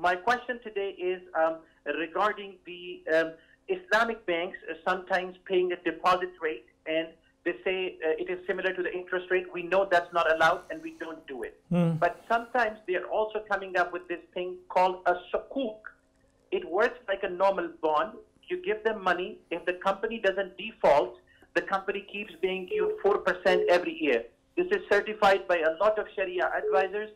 My question today is um, regarding the um, Islamic banks sometimes paying a deposit rate and they say uh, it is similar to the interest rate. We know that's not allowed and we don't do it. But sometimes they're also coming up with this thing called a sukuk. It works like a normal bond. You give them money. If the company doesn't default, the company keeps paying you 4% every year. This is certified by a lot of Sharia advisors.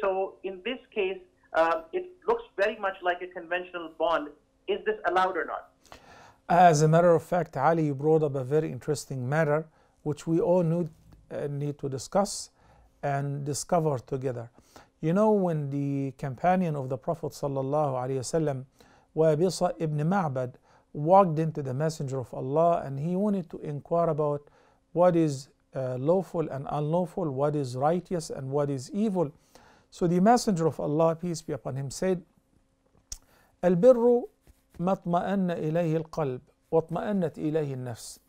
So in this case, um, it looks very much like a conventional bond. Is this allowed or not? As a matter of fact, Ali, you brought up a very interesting matter which we all need, uh, need to discuss and discover together. You know, when the companion of the Prophet ﷺ, Wabisa ibn Ma'bad, walked into the Messenger of Allah and he wanted to inquire about what is uh, lawful and unlawful, what is righteous and what is evil. So the Messenger of Allah, peace be upon him, said, البر ما اطمأن إليه القلب واطمأنت إليه النفس.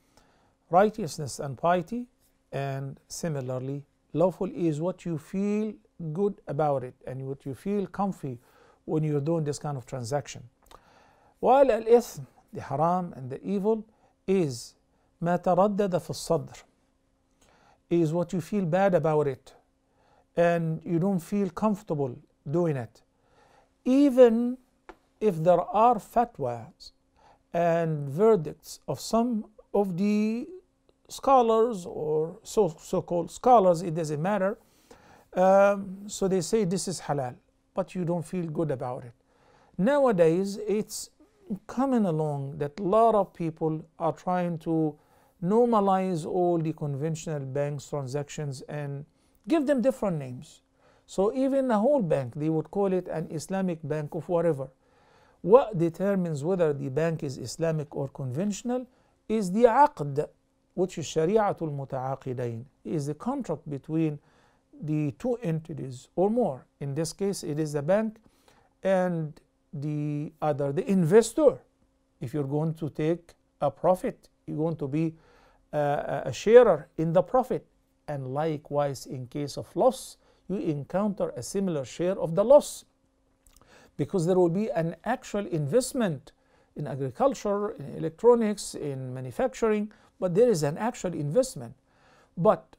Righteousness and piety, and similarly, lawful is what you feel good about it and what you feel comfy when you're doing this kind of transaction. While الإثم, the haram and the evil, is ما تردد في الصدر, is what you feel bad about it and you don't feel comfortable doing it. Even if there are fatwas and verdicts of some of the scholars or so, so-called scholars, it doesn't matter. Um, so they say this is halal, but you don't feel good about it. Nowadays, it's coming along that a lot of people are trying to normalize all the conventional banks transactions and give them different names. So even a whole bank, they would call it an Islamic bank of whatever. What determines whether the bank is Islamic or conventional is the aqd, which is Shari'atul Muta'aqidain, is the contract between the two entities or more. In this case, it is the bank and the other, the investor. If you're going to take a profit, you're going to be uh, a, a sharer in the profit. And likewise, in case of loss, you encounter a similar share of the loss because there will be an actual investment in agriculture, in electronics, in manufacturing, but there is an actual investment. But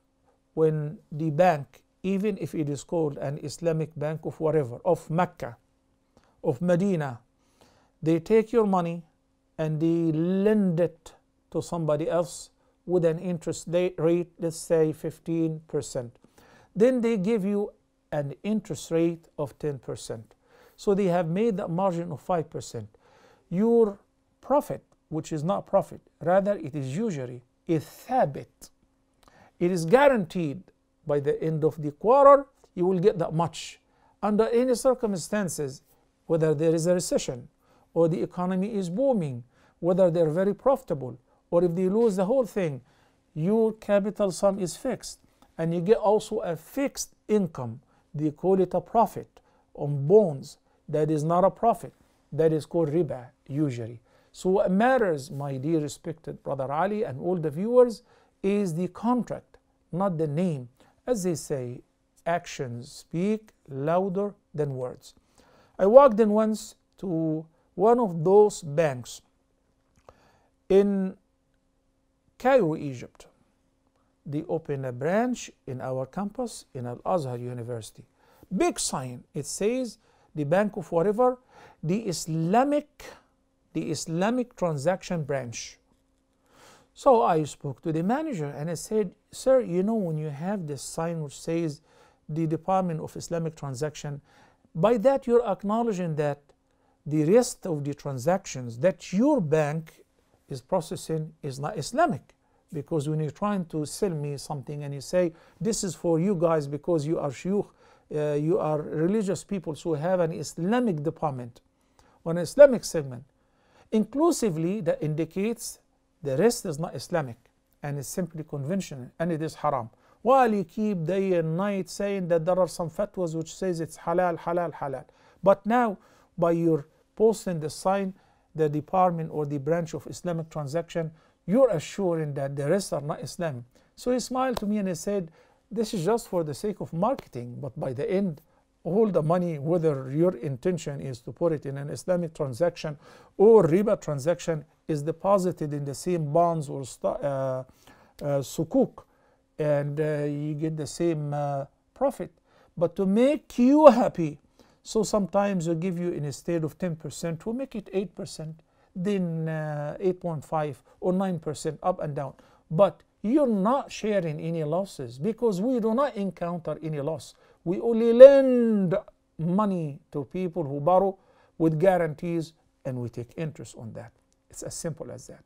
when the bank, even if it is called an Islamic bank of whatever, of Mecca, of Medina, they take your money and they lend it to somebody else with an interest rate, let's say 15%. Then they give you an interest rate of 10%. So they have made a margin of 5%. Your profit, which is not profit, rather it is usury, is thabit. It is guaranteed by the end of the quarter, you will get that much. Under any circumstances, whether there is a recession or the economy is booming, whether they're very profitable or if they lose the whole thing, your capital sum is fixed and you get also a fixed income. They call it a profit on bonds. That is not a profit. That is called riba usually. So what matters, my dear respected brother Ali and all the viewers, is the contract, not the name. As they say, actions speak louder than words. I walked in once to one of those banks in Cairo, Egypt. They opened a branch in our campus in Al Azhar University. Big sign. It says the Bank of whatever, the Islamic, the Islamic transaction branch. So I spoke to the manager and I said, Sir, you know, when you have this sign which says the Department of Islamic Transaction, by that you're acknowledging that the rest of the transactions that your bank is processing is not Islamic. Because when you're trying to sell me something and you say, this is for you guys because you are shuyukh, uh, you are religious people, so have an Islamic department or an Islamic segment. Inclusively, that indicates the rest is not Islamic and it's simply conventional and it is haram. While you keep day and night saying that there are some fatwas which says it's halal, halal, halal. But now, by your posting the sign, the department or the branch of Islamic transaction, you're assuring that the rest are not Islamic. So he smiled to me and he said, This is just for the sake of marketing, but by the end, all the money, whether your intention is to put it in an Islamic transaction or riba transaction, is deposited in the same bonds or uh, uh, sukuk, and uh, you get the same uh, profit. But to make you happy, so sometimes we give you instead of 10%, we make it 8%, then uh, 8.5 or 9% up and down. But you're not sharing any losses because we do not encounter any loss. We only lend money to people who borrow with guarantees and we take interest on that. It's as simple as that.